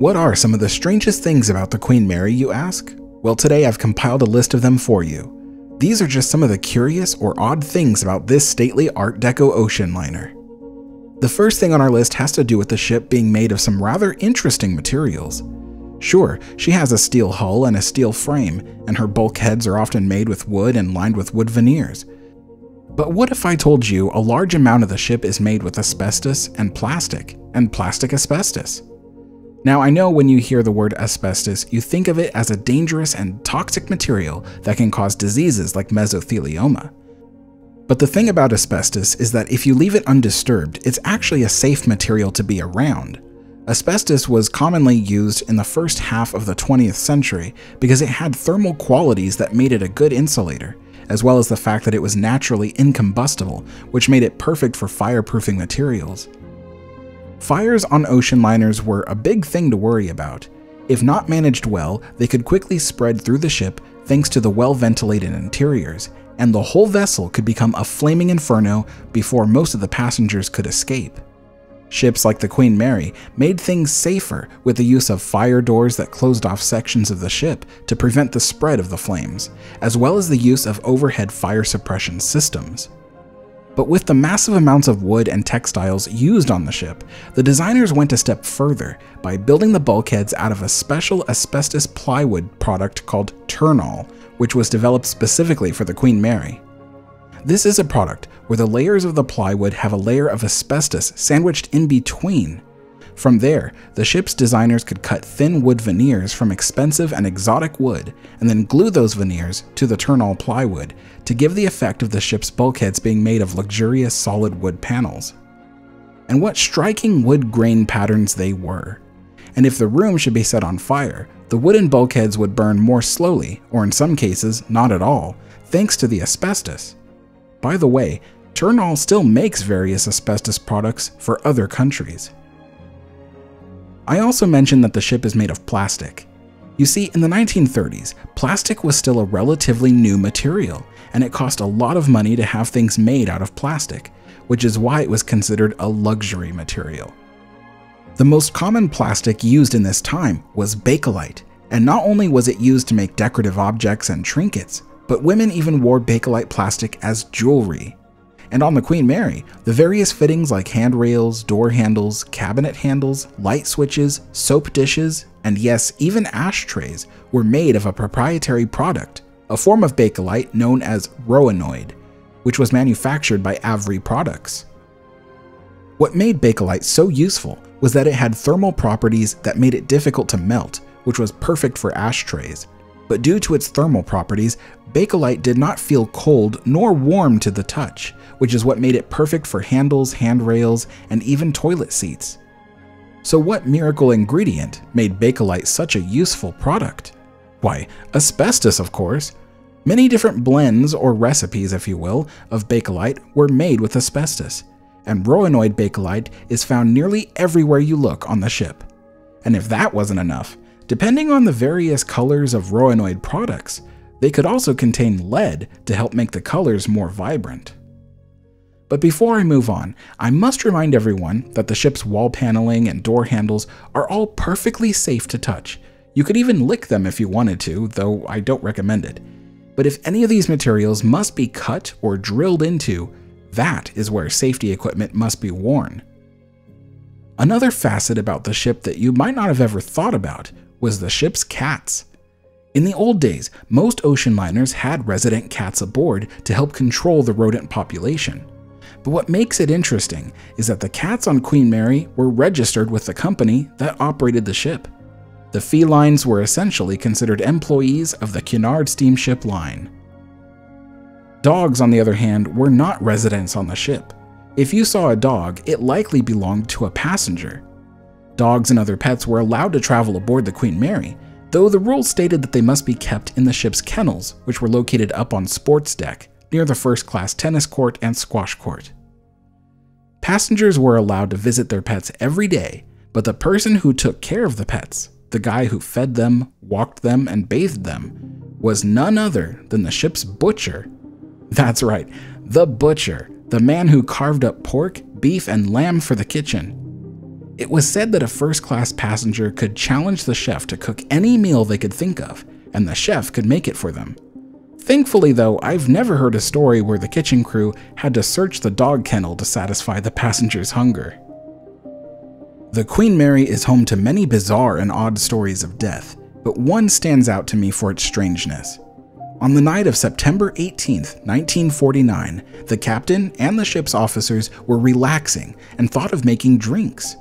What are some of the strangest things about the Queen Mary, you ask? Well, today I've compiled a list of them for you. These are just some of the curious or odd things about this stately Art Deco ocean liner. The first thing on our list has to do with the ship being made of some rather interesting materials. Sure, she has a steel hull and a steel frame, and her bulkheads are often made with wood and lined with wood veneers. But what if I told you a large amount of the ship is made with asbestos and plastic, and plastic asbestos? Now, I know when you hear the word asbestos, you think of it as a dangerous and toxic material that can cause diseases like mesothelioma. But the thing about asbestos is that if you leave it undisturbed, it's actually a safe material to be around. Asbestos was commonly used in the first half of the 20th century because it had thermal qualities that made it a good insulator, as well as the fact that it was naturally incombustible, which made it perfect for fireproofing materials. Fires on ocean liners were a big thing to worry about. If not managed well, they could quickly spread through the ship thanks to the well ventilated interiors, and the whole vessel could become a flaming inferno before most of the passengers could escape. Ships like the Queen Mary made things safer with the use of fire doors that closed off sections of the ship to prevent the spread of the flames, as well as the use of overhead fire suppression systems. But with the massive amounts of wood and textiles used on the ship, the designers went a step further by building the bulkheads out of a special asbestos plywood product called Turnall, which was developed specifically for the Queen Mary. This is a product where the layers of the plywood have a layer of asbestos sandwiched in between, from there, the ship's designers could cut thin wood veneers from expensive and exotic wood and then glue those veneers to the turnall plywood to give the effect of the ship's bulkheads being made of luxurious solid wood panels. And what striking wood grain patterns they were. And if the room should be set on fire, the wooden bulkheads would burn more slowly, or in some cases, not at all, thanks to the asbestos. By the way, Turnall still makes various asbestos products for other countries. I also mentioned that the ship is made of plastic. You see, in the 1930s, plastic was still a relatively new material, and it cost a lot of money to have things made out of plastic, which is why it was considered a luxury material. The most common plastic used in this time was Bakelite, and not only was it used to make decorative objects and trinkets, but women even wore Bakelite plastic as jewelry, and on the Queen Mary, the various fittings like handrails, door handles, cabinet handles, light switches, soap dishes, and yes, even ashtrays were made of a proprietary product, a form of Bakelite known as roanoid, which was manufactured by Avery Products. What made Bakelite so useful was that it had thermal properties that made it difficult to melt, which was perfect for ashtrays, but due to its thermal properties, Bakelite did not feel cold nor warm to the touch, which is what made it perfect for handles, handrails, and even toilet seats. So what miracle ingredient made Bakelite such a useful product? Why, asbestos of course. Many different blends, or recipes if you will, of Bakelite were made with asbestos, and Roanoid Bakelite is found nearly everywhere you look on the ship. And if that wasn't enough, Depending on the various colors of Roanoid products, they could also contain lead to help make the colors more vibrant. But before I move on, I must remind everyone that the ship's wall paneling and door handles are all perfectly safe to touch. You could even lick them if you wanted to, though I don't recommend it. But if any of these materials must be cut or drilled into, that is where safety equipment must be worn. Another facet about the ship that you might not have ever thought about was the ship's cats. In the old days, most ocean liners had resident cats aboard to help control the rodent population. But what makes it interesting is that the cats on Queen Mary were registered with the company that operated the ship. The felines were essentially considered employees of the Cunard steamship line. Dogs, on the other hand, were not residents on the ship. If you saw a dog, it likely belonged to a passenger. Dogs and other pets were allowed to travel aboard the Queen Mary, though the rules stated that they must be kept in the ship's kennels, which were located up on sports deck, near the first class tennis court and squash court. Passengers were allowed to visit their pets every day, but the person who took care of the pets, the guy who fed them, walked them, and bathed them, was none other than the ship's butcher. That's right, the butcher, the man who carved up pork, beef, and lamb for the kitchen. It was said that a first class passenger could challenge the chef to cook any meal they could think of, and the chef could make it for them. Thankfully, though, I've never heard a story where the kitchen crew had to search the dog kennel to satisfy the passenger's hunger. The Queen Mary is home to many bizarre and odd stories of death, but one stands out to me for its strangeness. On the night of September 18, 1949, the captain and the ship's officers were relaxing and thought of making drinks.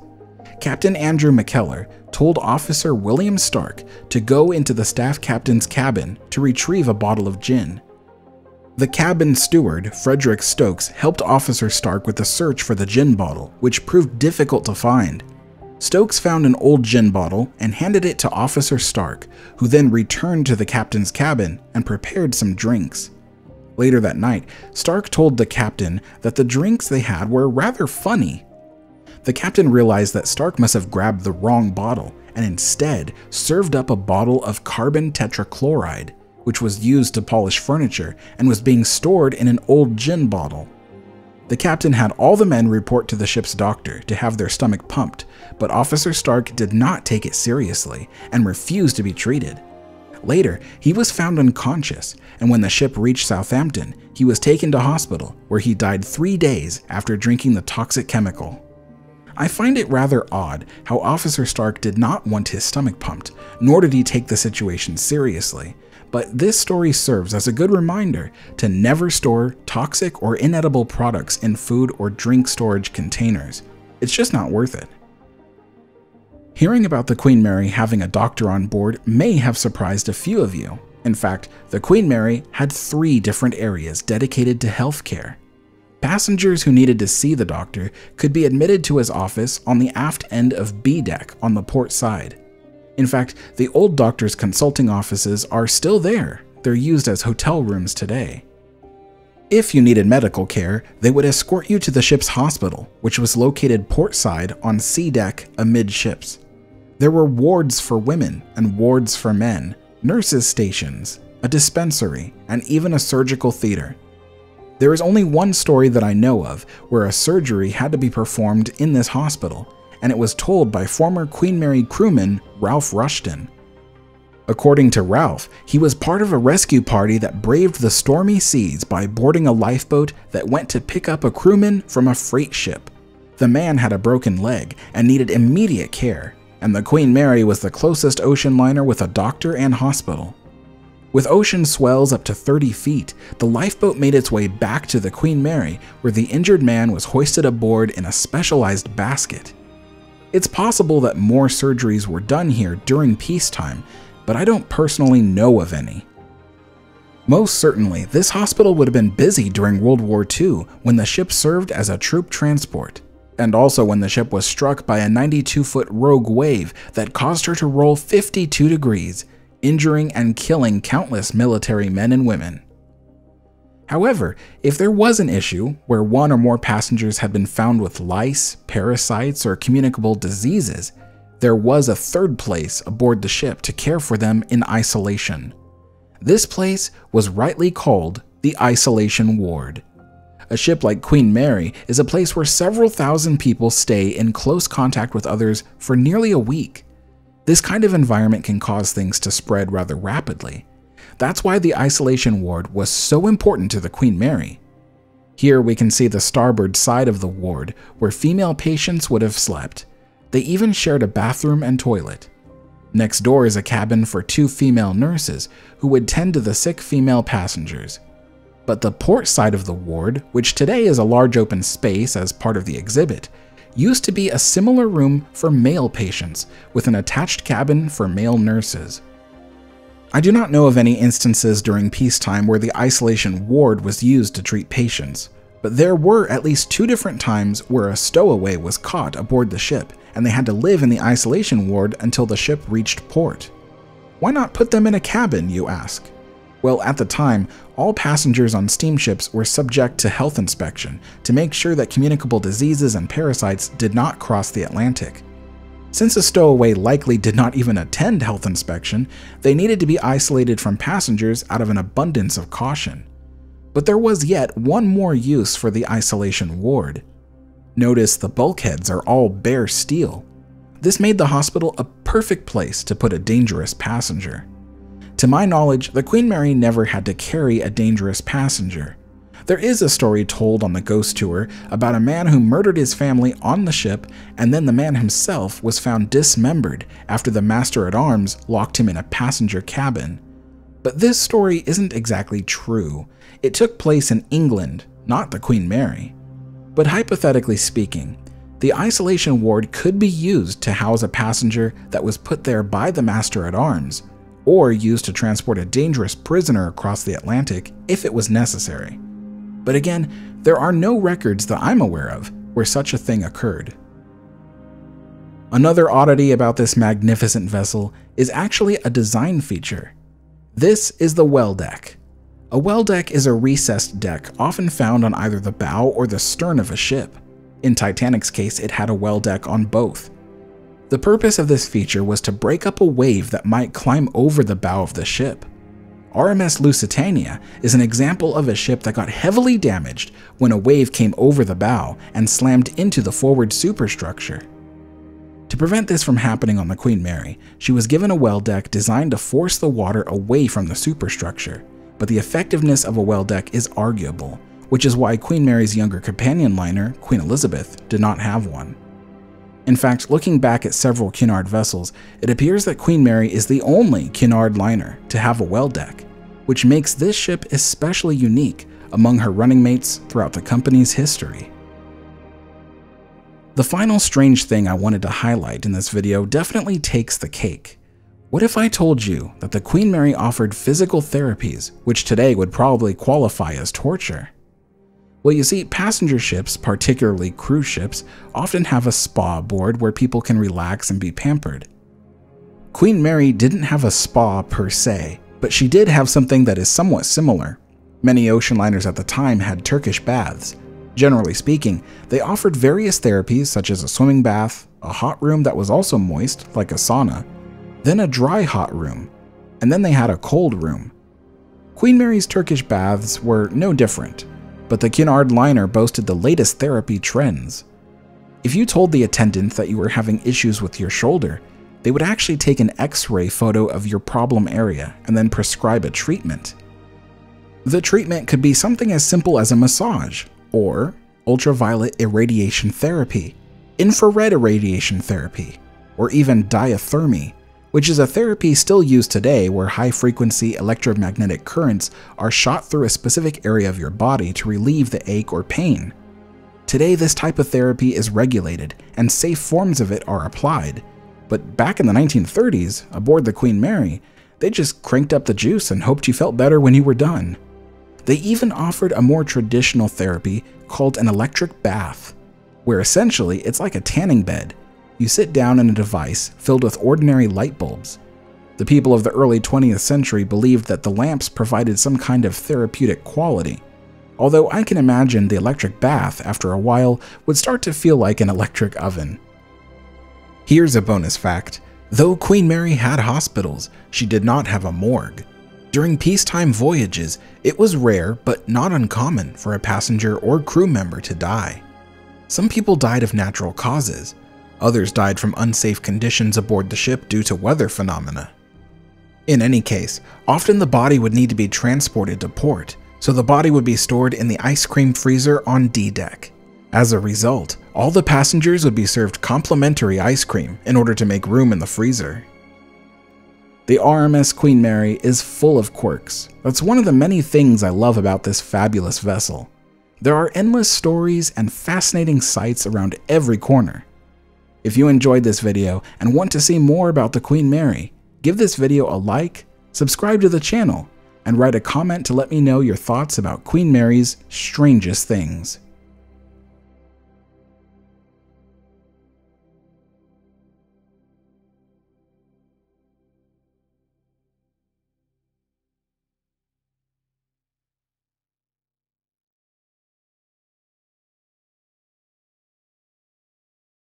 Captain Andrew McKellar told Officer William Stark to go into the staff captain's cabin to retrieve a bottle of gin. The cabin steward, Frederick Stokes, helped Officer Stark with the search for the gin bottle, which proved difficult to find. Stokes found an old gin bottle and handed it to Officer Stark, who then returned to the captain's cabin and prepared some drinks. Later that night, Stark told the captain that the drinks they had were rather funny the captain realized that Stark must have grabbed the wrong bottle and instead served up a bottle of carbon tetrachloride, which was used to polish furniture and was being stored in an old gin bottle. The captain had all the men report to the ship's doctor to have their stomach pumped, but Officer Stark did not take it seriously and refused to be treated. Later, he was found unconscious, and when the ship reached Southampton, he was taken to hospital, where he died three days after drinking the toxic chemical. I find it rather odd how Officer Stark did not want his stomach pumped, nor did he take the situation seriously. But this story serves as a good reminder to never store toxic or inedible products in food or drink storage containers. It's just not worth it. Hearing about the Queen Mary having a doctor on board may have surprised a few of you. In fact, the Queen Mary had three different areas dedicated to healthcare. Passengers who needed to see the doctor could be admitted to his office on the aft end of B deck on the port side. In fact, the old doctor's consulting offices are still there. They're used as hotel rooms today. If you needed medical care, they would escort you to the ship's hospital, which was located port side on C deck amidships. There were wards for women and wards for men, nurses' stations, a dispensary, and even a surgical theater. There is only one story that I know of where a surgery had to be performed in this hospital, and it was told by former Queen Mary crewman Ralph Rushton. According to Ralph, he was part of a rescue party that braved the stormy seas by boarding a lifeboat that went to pick up a crewman from a freight ship. The man had a broken leg and needed immediate care, and the Queen Mary was the closest ocean liner with a doctor and hospital. With ocean swells up to 30 feet, the lifeboat made its way back to the Queen Mary, where the injured man was hoisted aboard in a specialized basket. It's possible that more surgeries were done here during peacetime, but I don't personally know of any. Most certainly, this hospital would have been busy during World War II when the ship served as a troop transport, and also when the ship was struck by a 92 foot rogue wave that caused her to roll 52 degrees injuring and killing countless military men and women. However, if there was an issue where one or more passengers had been found with lice, parasites, or communicable diseases, there was a third place aboard the ship to care for them in isolation. This place was rightly called the Isolation Ward. A ship like Queen Mary is a place where several thousand people stay in close contact with others for nearly a week. This kind of environment can cause things to spread rather rapidly. That's why the isolation ward was so important to the Queen Mary. Here we can see the starboard side of the ward where female patients would have slept. They even shared a bathroom and toilet. Next door is a cabin for two female nurses who would tend to the sick female passengers. But the port side of the ward, which today is a large open space as part of the exhibit, used to be a similar room for male patients, with an attached cabin for male nurses. I do not know of any instances during peacetime where the isolation ward was used to treat patients, but there were at least two different times where a stowaway was caught aboard the ship and they had to live in the isolation ward until the ship reached port. Why not put them in a cabin, you ask? Well, at the time, all passengers on steamships were subject to health inspection to make sure that communicable diseases and parasites did not cross the Atlantic. Since a stowaway likely did not even attend health inspection, they needed to be isolated from passengers out of an abundance of caution. But there was yet one more use for the isolation ward. Notice the bulkheads are all bare steel, This made the hospital a perfect place to put a dangerous passenger. To my knowledge, the Queen Mary never had to carry a dangerous passenger. There is a story told on the Ghost Tour about a man who murdered his family on the ship, and then the man himself was found dismembered after the Master at Arms locked him in a passenger cabin. But this story isn't exactly true. It took place in England, not the Queen Mary. But hypothetically speaking, the isolation ward could be used to house a passenger that was put there by the Master at Arms, or used to transport a dangerous prisoner across the Atlantic if it was necessary. But again, there are no records that I'm aware of where such a thing occurred. Another oddity about this magnificent vessel is actually a design feature. This is the well deck. A well deck is a recessed deck often found on either the bow or the stern of a ship. In Titanic's case, it had a well deck on both. The purpose of this feature was to break up a wave that might climb over the bow of the ship. RMS Lusitania is an example of a ship that got heavily damaged when a wave came over the bow and slammed into the forward superstructure. To prevent this from happening on the Queen Mary, she was given a well deck designed to force the water away from the superstructure, but the effectiveness of a well deck is arguable, which is why Queen Mary's younger companion liner, Queen Elizabeth, did not have one. In fact, looking back at several Cunard vessels, it appears that Queen Mary is the only Cunard liner to have a well deck, which makes this ship especially unique among her running mates throughout the company's history. The final strange thing I wanted to highlight in this video definitely takes the cake. What if I told you that the Queen Mary offered physical therapies, which today would probably qualify as torture? Well, you see, passenger ships, particularly cruise ships, often have a spa aboard where people can relax and be pampered. Queen Mary didn't have a spa per se, but she did have something that is somewhat similar. Many ocean liners at the time had Turkish baths. Generally speaking, they offered various therapies such as a swimming bath, a hot room that was also moist, like a sauna, then a dry hot room, and then they had a cold room. Queen Mary's Turkish baths were no different, but the Cunard liner boasted the latest therapy trends. If you told the attendant that you were having issues with your shoulder, they would actually take an x-ray photo of your problem area and then prescribe a treatment. The treatment could be something as simple as a massage, or ultraviolet irradiation therapy, infrared irradiation therapy, or even diathermy, which is a therapy still used today where high frequency electromagnetic currents are shot through a specific area of your body to relieve the ache or pain. Today, this type of therapy is regulated and safe forms of it are applied. But back in the 1930s, aboard the Queen Mary, they just cranked up the juice and hoped you felt better when you were done. They even offered a more traditional therapy called an electric bath, where essentially it's like a tanning bed you sit down in a device filled with ordinary light bulbs. The people of the early 20th century believed that the lamps provided some kind of therapeutic quality, although I can imagine the electric bath, after a while, would start to feel like an electric oven. Here's a bonus fact. Though Queen Mary had hospitals, she did not have a morgue. During peacetime voyages, it was rare but not uncommon for a passenger or crew member to die. Some people died of natural causes, Others died from unsafe conditions aboard the ship due to weather phenomena. In any case, often the body would need to be transported to port, so the body would be stored in the ice cream freezer on D deck. As a result, all the passengers would be served complimentary ice cream in order to make room in the freezer. The RMS Queen Mary is full of quirks. That's one of the many things I love about this fabulous vessel. There are endless stories and fascinating sights around every corner. If you enjoyed this video and want to see more about the Queen Mary, give this video a like, subscribe to the channel, and write a comment to let me know your thoughts about Queen Mary's strangest things.